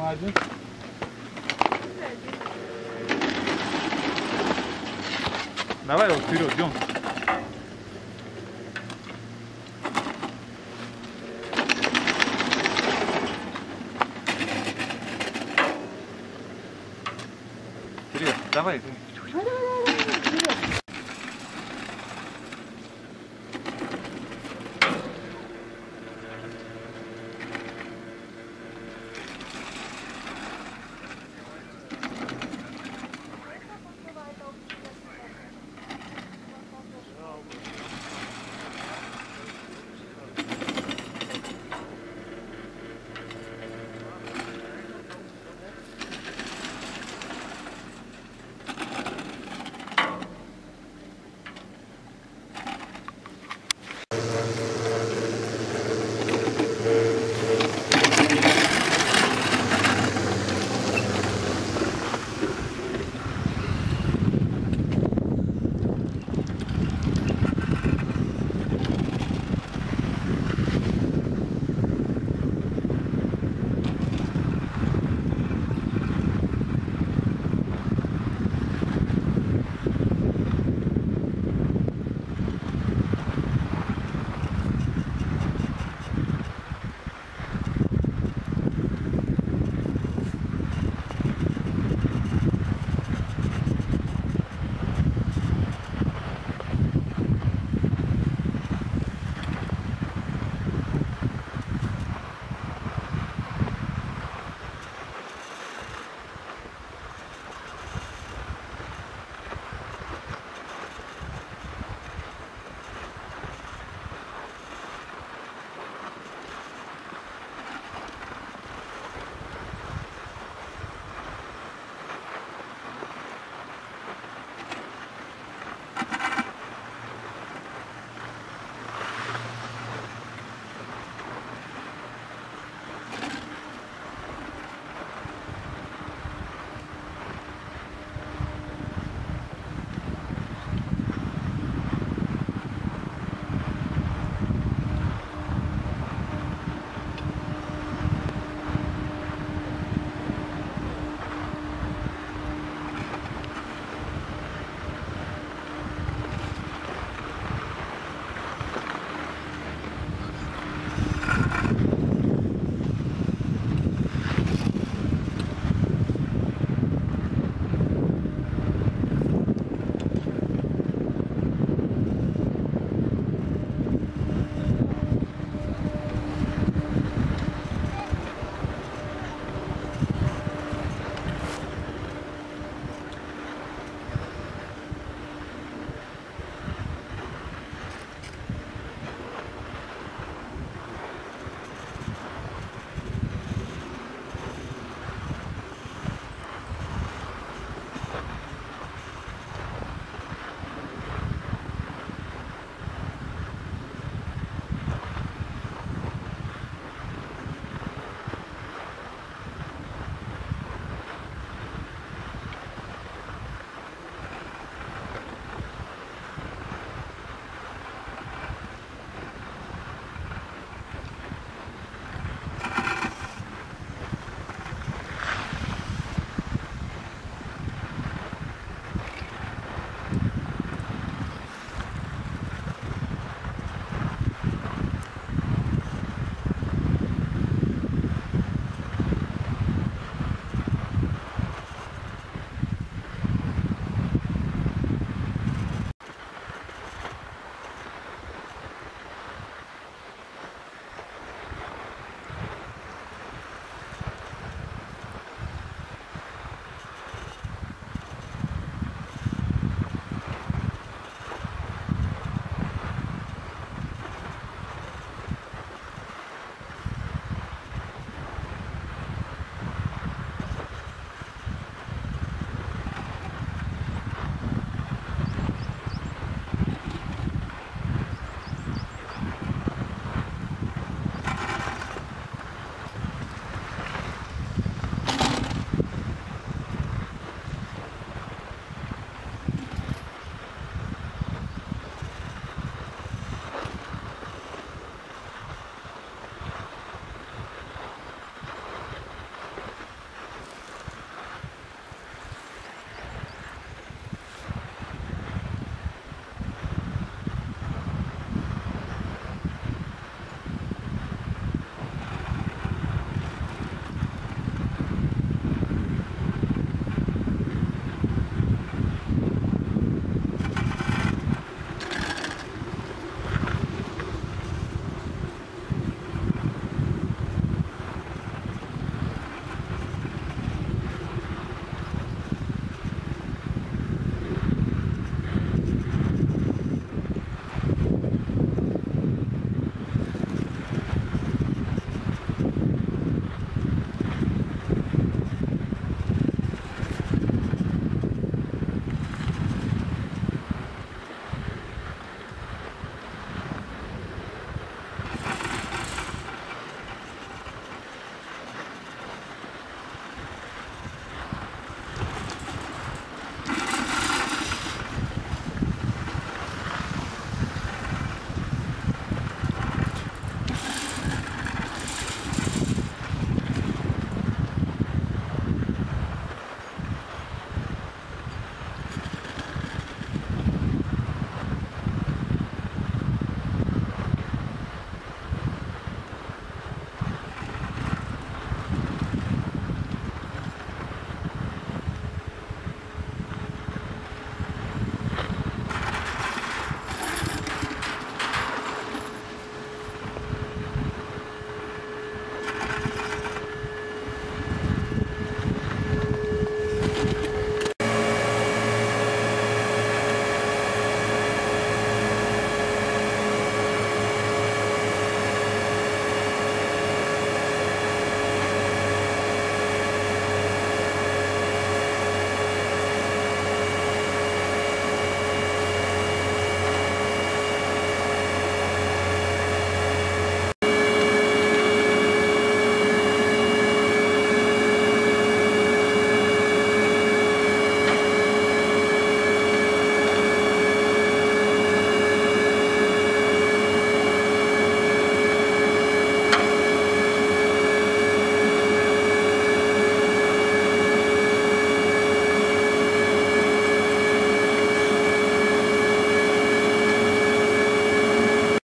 Молодец. Давай его вперед, идем. Вперед, давай. Давай, давай,